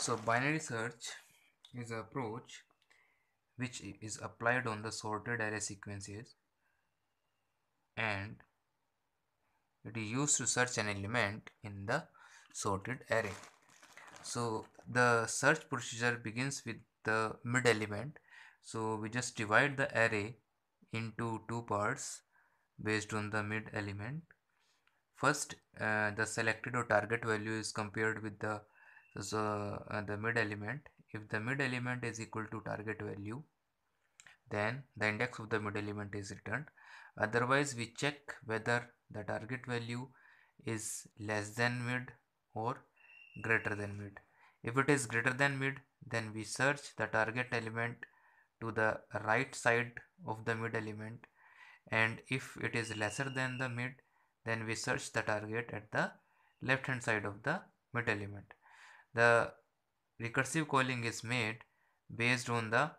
So binary search is an approach which is applied on the sorted array sequences and it is used to search an element in the sorted array. So the search procedure begins with the mid element. So we just divide the array into two parts based on the mid element. First, uh, the selected or target value is compared with the so uh, the mid element. If the mid element is equal to target value, then the index of the mid element is returned. Otherwise, we check whether the target value is less than mid or greater than mid. If it is greater than mid, then we search the target element to the right side of the mid element and if it is lesser than the mid then we search the target at the left hand side of the mid element the recursive calling is made based on the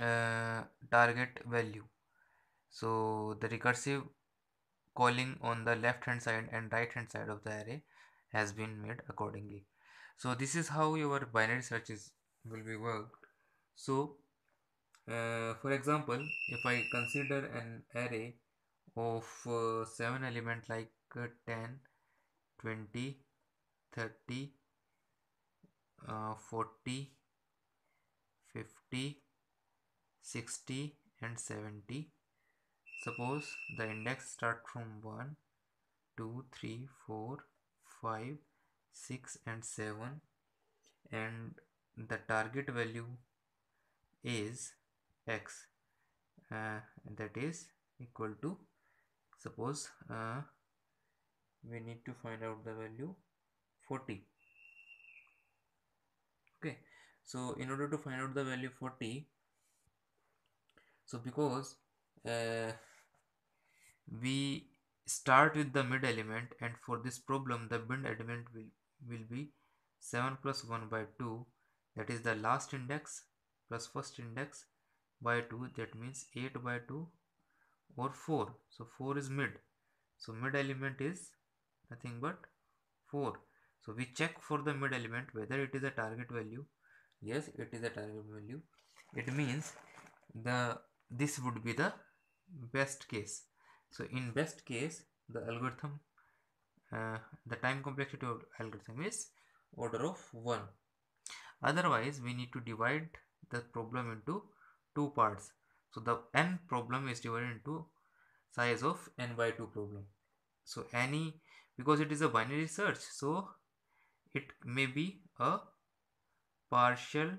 uh, target value. So the recursive calling on the left hand side and right hand side of the array has been made accordingly. So this is how your binary search is will be worked. So uh, for example if I consider an array of uh, 7 element like uh, 10 20 30 uh, 40 50 60 and 70 suppose the index start from 1 2 3 4 5 6 and 7 and the target value is x uh, that is equal to suppose uh, we need to find out the value 40 okay. So in order to find out the value 40 so because uh, we start with the mid element and for this problem the mid element will, will be 7 plus 1 by 2 that is the last index plus first index by 2 that means 8 by 2 or 4 so 4 is mid. So mid element is nothing but 4 so we check for the mid element whether it is a target value. Yes it is a target value. It means the this would be the best case. So in best case the algorithm uh, the time complexity of algorithm is order of 1 otherwise we need to divide the problem into two parts. So the n problem is divided into size of n by 2 problem. So any because it is a binary search so it may be a partial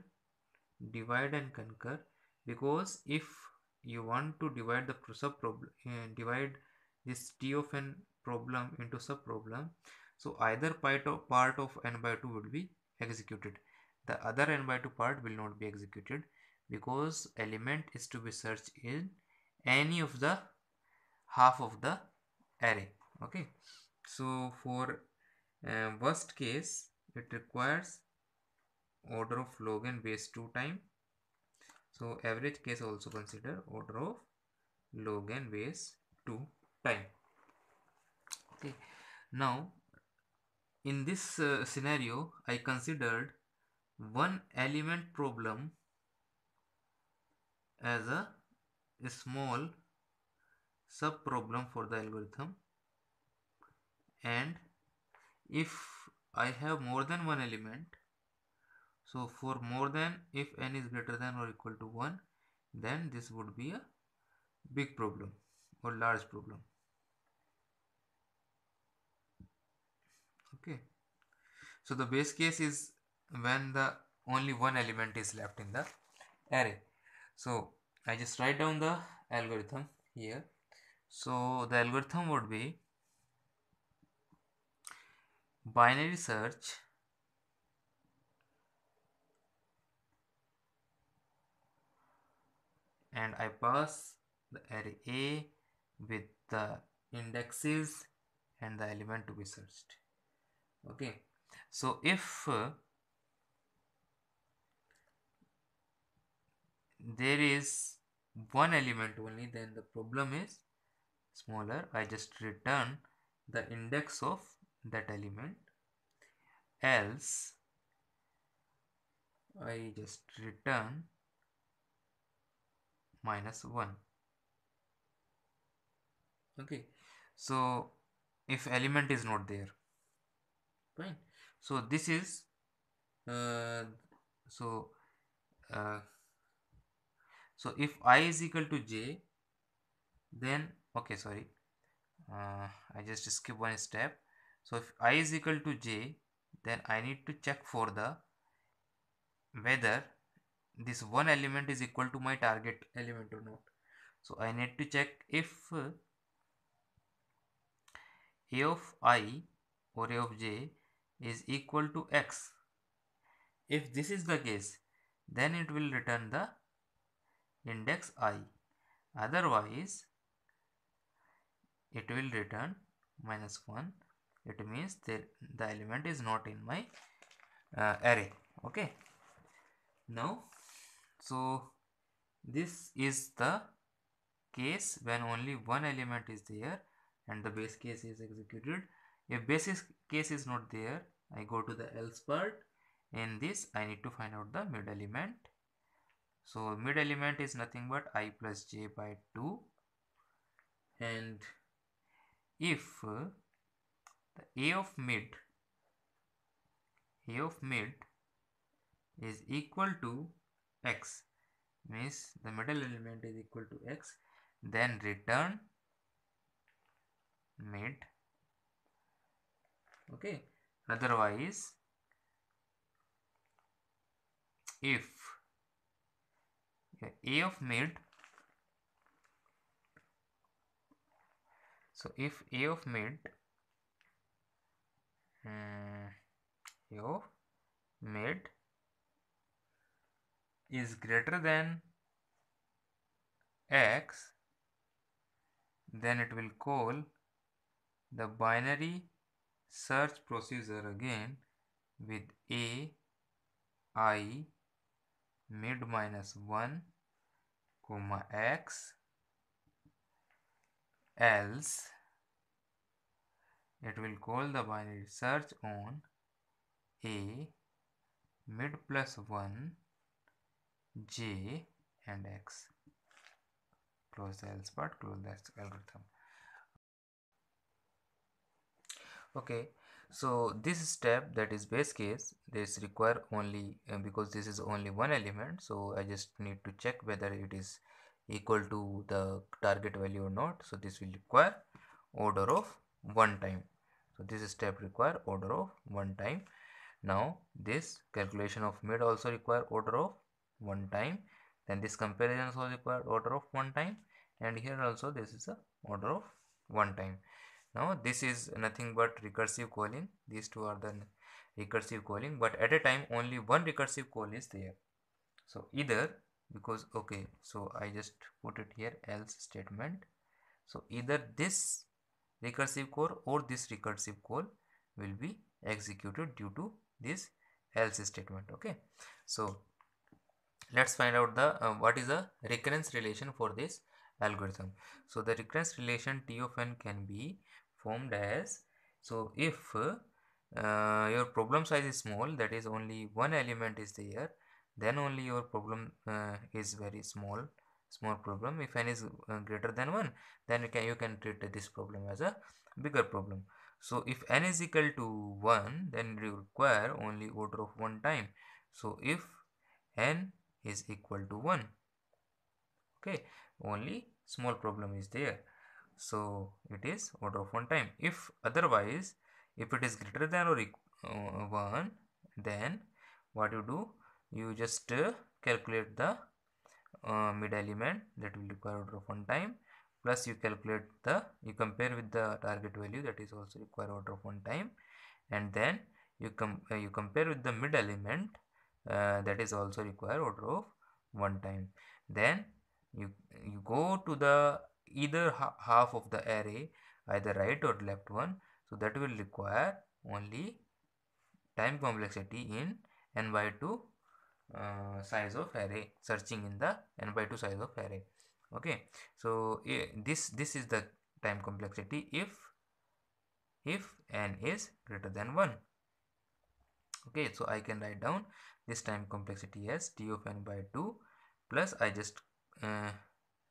divide and conquer because if you want to divide the sub problem uh, divide this t of n problem into sub problem so either part of, part of n by 2 would be executed. The other n by 2 part will not be executed because element is to be searched in any of the half of the array. Okay. So for worst case it requires order of log n base 2 time. So average case also consider order of log n base 2 time. Okay. Now in this uh, scenario i considered one element problem as a, a small sub problem for the algorithm and if I have more than one element so for more than if n is greater than or equal to 1 then this would be a big problem or large problem. Okay. So the base case is when the only one element is left in the array. So I just write down the algorithm here. So the algorithm would be binary search. And I pass the array A with the indexes and the element to be searched. Okay. So if uh, there is one element only then the problem is smaller. I just return the index of that element. Else I just return minus 1 okay. So if element is not there fine. So this is uh, so uh, so if i is equal to j then okay sorry. Uh, i just skip one step so if i is equal to j then i need to check for the whether this one element is equal to my target element or not. So i need to check if a of i or a of j is equal to x. If this is the case then it will return the index i. Otherwise it will return minus 1 it means that the element is not in my uh, array. Okay. Now so this is the case when only one element is there and the base case is executed. If basis case is not there i go to the else part. In this i need to find out the mid element. So mid element is nothing but i plus j by 2 and if the a of mid a of mid is equal to x means the middle element is equal to x then return mid. Okay. Otherwise if a of mid so if a of mid um, a of mid is greater than x then it will call the binary search procedure again with a i mid minus 1 comma x else it will call the binary search on a mid plus 1 j and x. Close the else part close the algorithm. Okay so this step that is base case this require only uh, because this is only one element so i just need to check whether it is equal to the target value or not. So this will require order of one time so this step require order of one time. Now this calculation of mid also require order of one time. Then this comparison also require order of one time. And here also this is a order of one time. Now this is nothing but recursive calling these two are the recursive calling but at a time only one recursive call is there. So either because okay so i just put it here else statement. So either this recursive call or this recursive call will be executed due to this else statement okay? So let's find out the uh, what is the recurrence relation for this algorithm. So the recurrence relation t of n can be formed as so if uh, your problem size is small that is only one element is there then only your problem uh, is very small small problem. If n is uh, greater than 1 then you can you can treat this problem as a bigger problem. So if n is equal to 1 then you require only order of one time. So if n is equal to 1 okay only small problem is there. So it is order of one time. If otherwise if it is greater than or uh, 1 then what you do? You just uh, calculate the uh, mid element that will require order of one time. Plus you calculate the you compare with the target value that is also require order of one time. And then you com uh, you compare with the mid element uh, that is also require order of one time. Then you you go to the either ha half of the array either right or left one. So that will require only time complexity in n by 2 uh, size of array searching in the n by 2 size of array. Okay so this this is the time complexity if if n is greater than 1 okay so i can write down this time complexity as t of n by 2 plus i just uh,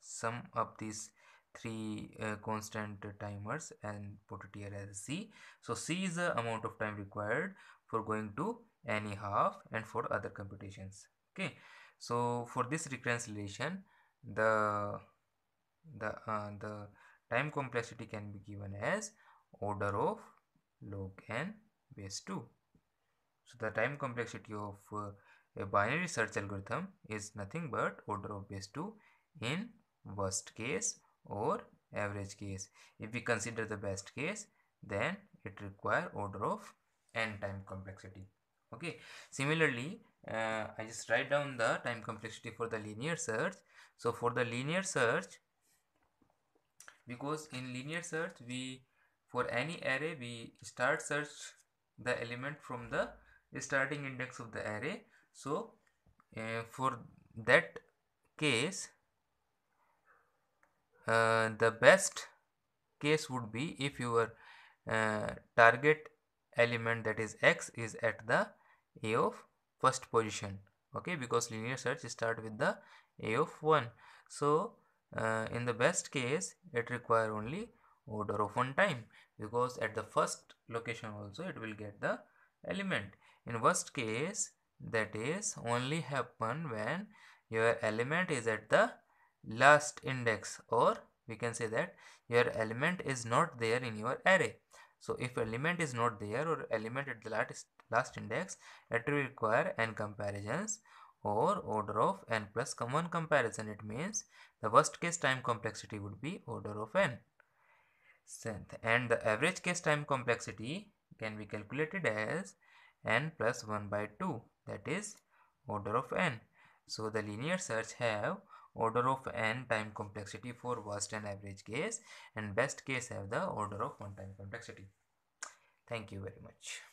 sum up these three uh, constant timers and put it here as c. So c is the amount of time required for going to any half and for other computations okay so for this recurrence relation the the uh, the time complexity can be given as order of log n base 2 so the time complexity of uh, a binary search algorithm is nothing but order of base 2 in worst case or average case. If we consider the best case, then it require order of n time complexity. Okay. Similarly, uh, I just write down the time complexity for the linear search. So for the linear search, because in linear search we for any array we start search the element from the starting index of the array so uh, for that case uh, the best case would be if your uh, target element that is x is at the a of first position. Okay because linear search start with the a of 1 so uh, in the best case it require only order of one time because at the first location also it will get the element. In worst case that is only happen when your element is at the last index or we can say that your element is not there in your array. So if element is not there or element at the last, last index it will require n comparisons or order of n plus common comparison. It means the worst case time complexity would be order of n. And the average case time complexity can be calculated as n plus 1 by 2 that is order of n. So the linear search have order of n time complexity for worst and average case and best case have the order of one time complexity. Thank you very much.